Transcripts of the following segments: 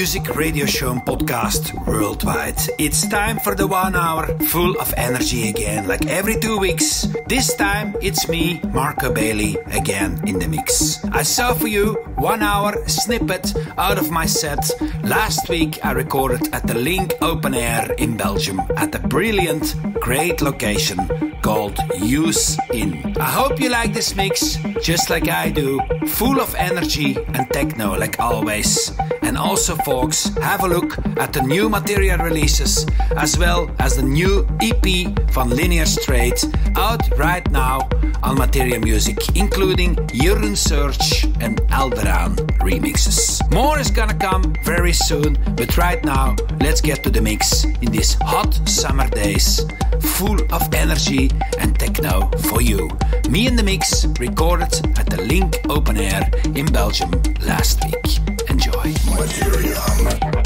Music Radio Show and podcast worldwide. It's time for the one hour full of energy again, like every two weeks. This time it's me, Marco Bailey, again in the mix. I saw for you one hour snippet out of my set. Last week I recorded at the Link Open Air in Belgium at a brilliant, great location called Use In. I hope you like this mix, just like I do, full of energy and techno like always. And also, folks, have a look at the new Materia releases as well as the new EP van Linear Straight out right now on Materia Music, including Jurgen Search and Alderan remixes. More is gonna come very soon, but right now, let's get to the mix in these hot summer days, full of energy and techno for you. Me in the mix recorded at the Link Open Air in Belgium last week. Enjoy. Find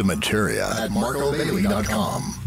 and Materia at marcobailey.com.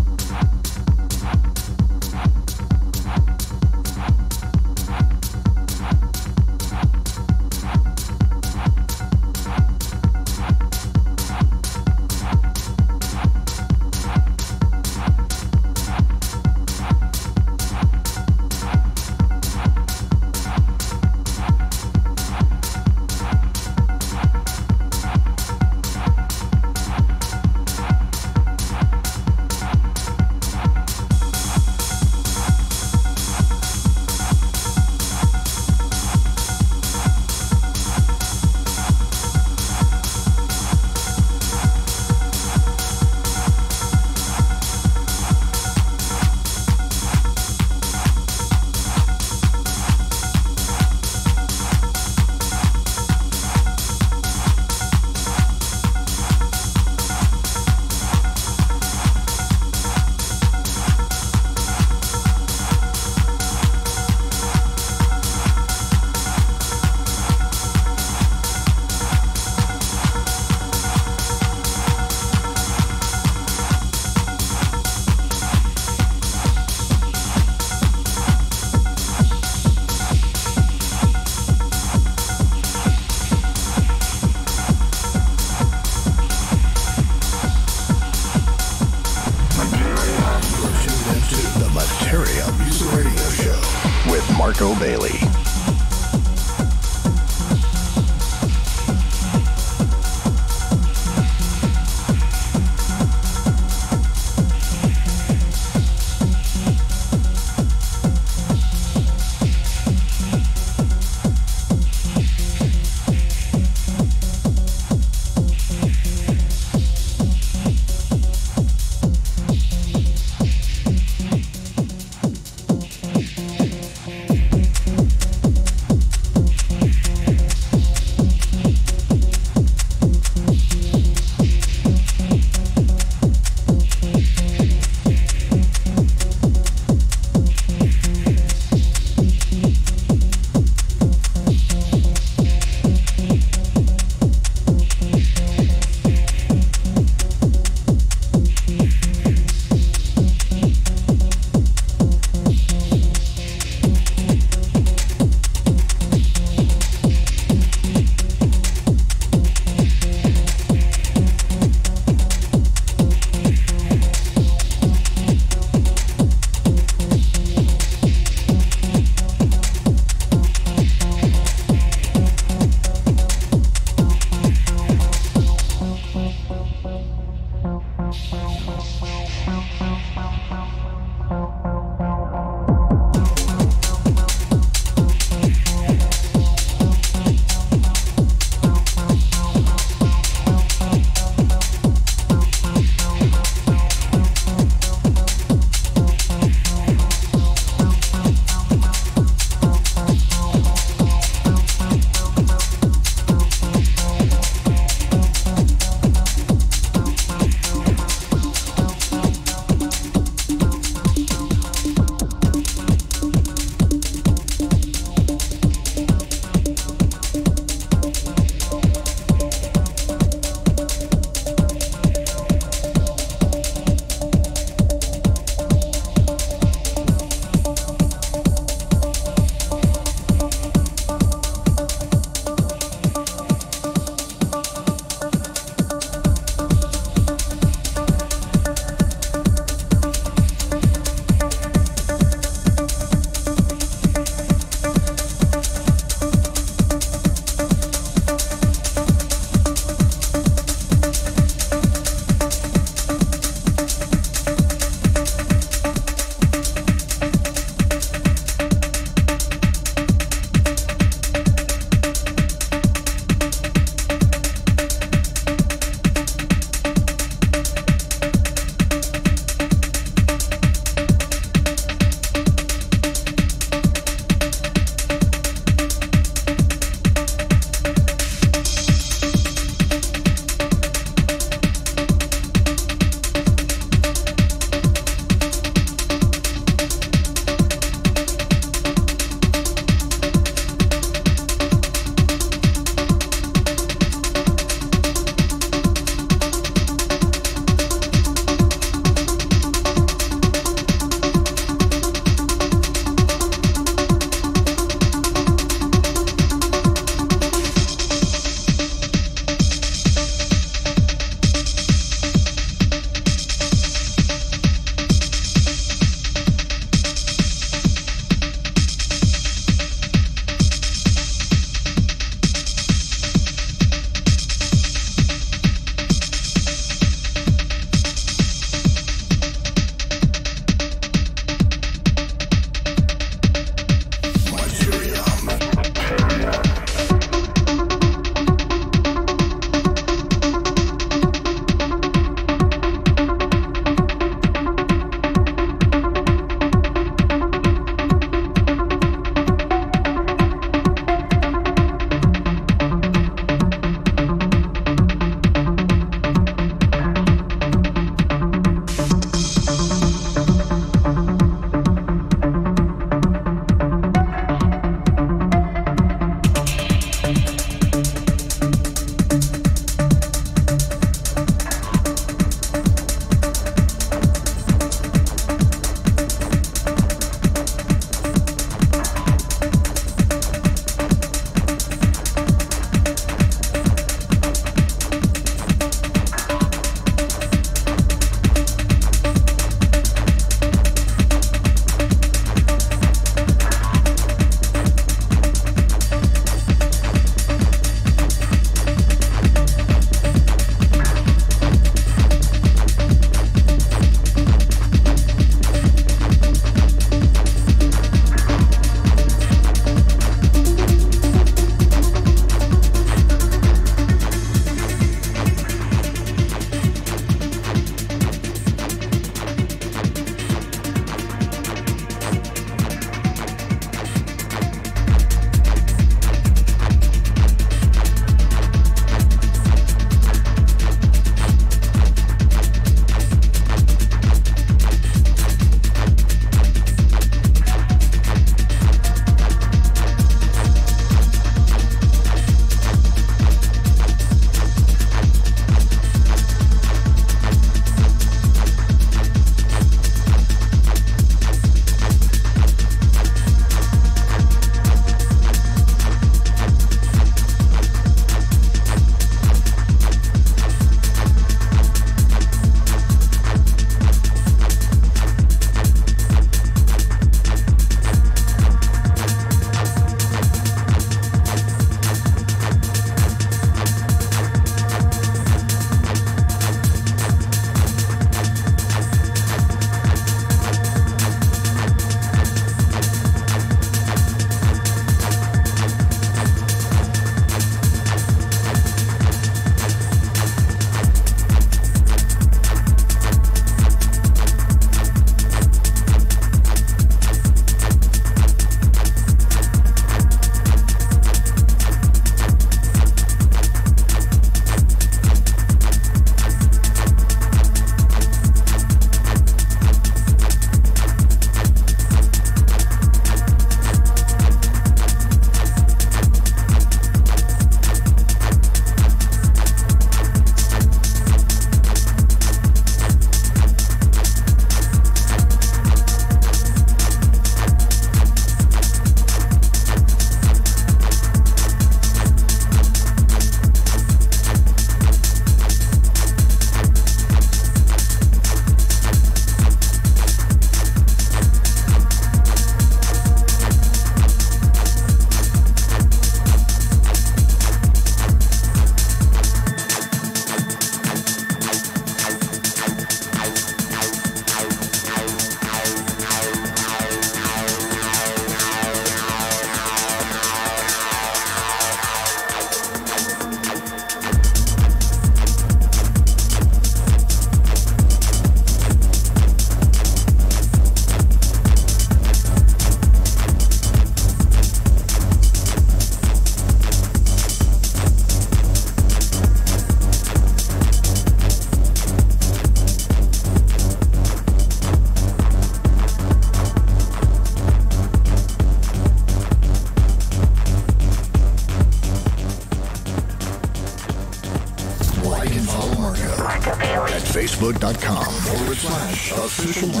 You.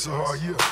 That's a hard year.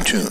iTunes.